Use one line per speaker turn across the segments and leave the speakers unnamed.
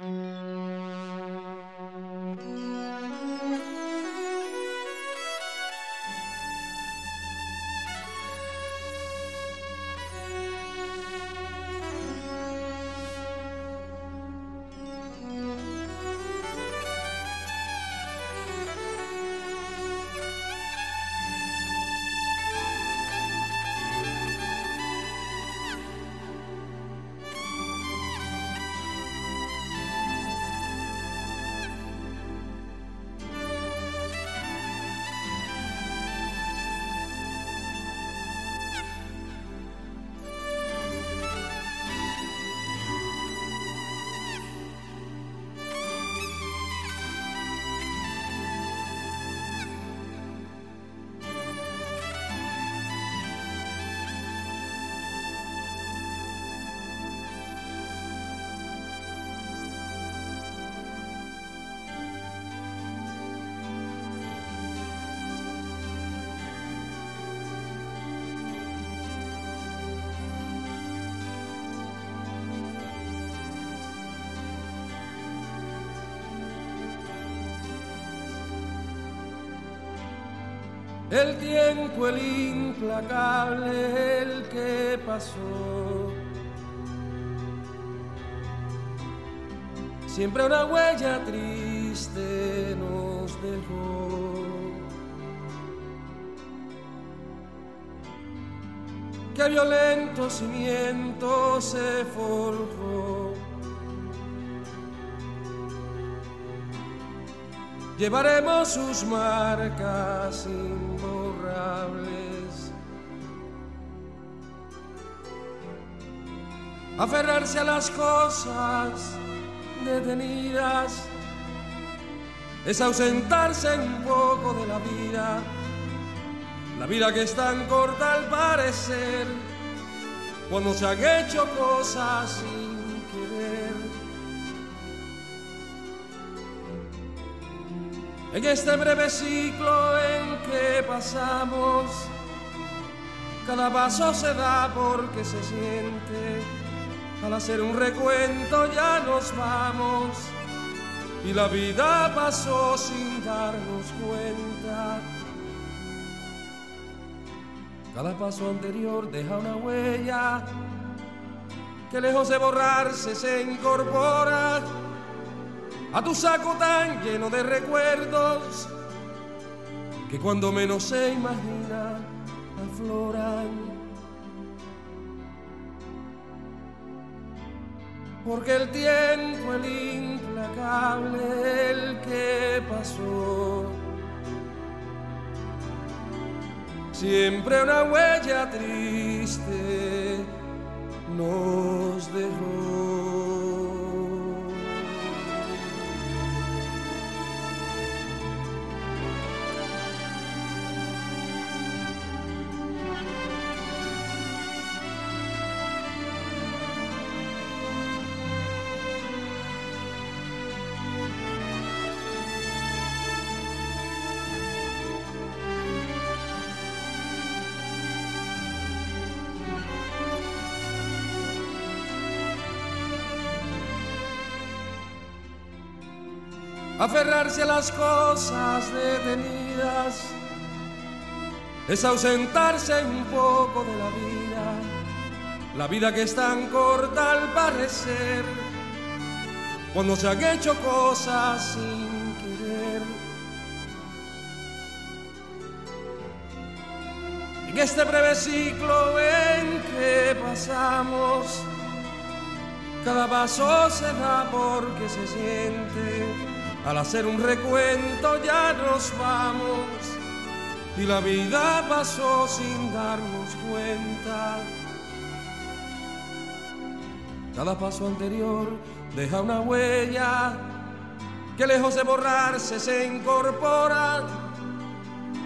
Mm-hmm. El tiempo, el implacable, el que pasó. Siempre una huella triste nos dejó. Que violento cimiento se forjó. Llevaremos sus marcas imborrables. Aferrarse a las cosas detenidas es ausentarse un poco de la vida. La vida que es tan corta al parecer, cuando se han hecho cosas En este breve ciclo en que pasamos, cada paso se da porque se siente. Al hacer un recuento ya nos vamos y la vida pasó sin darnos cuenta. Cada paso anterior deja una huella que lejos de borrarse se incorpora a tu saco tan lleno de recuerdos que cuando menos se imagina afloran. Porque el tiempo, el implacable, el que pasó, siempre una huella triste Aferrarse a las cosas detenidas es ausentarse un poco de la vida, la vida que es tan corta al parecer, cuando se han hecho cosas sin querer. En este breve ciclo en que pasamos, cada paso se da porque se siente al hacer un recuento ya nos vamos y la vida pasó sin darnos cuenta. Cada paso anterior deja una huella que lejos de borrarse se incorpora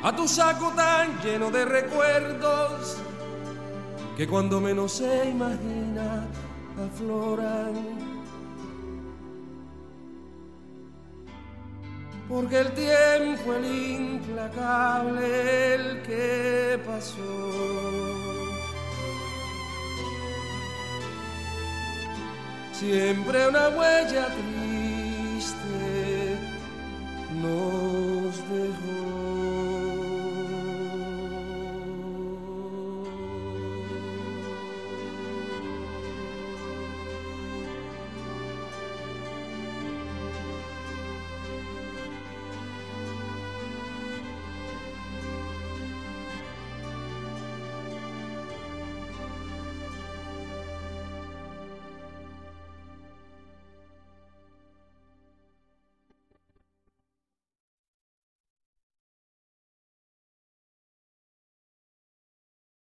a tu saco tan lleno de recuerdos que cuando menos se imagina afloran. Porque el tiempo, el implacable, el que pasó, siempre una huella triste nos dejó.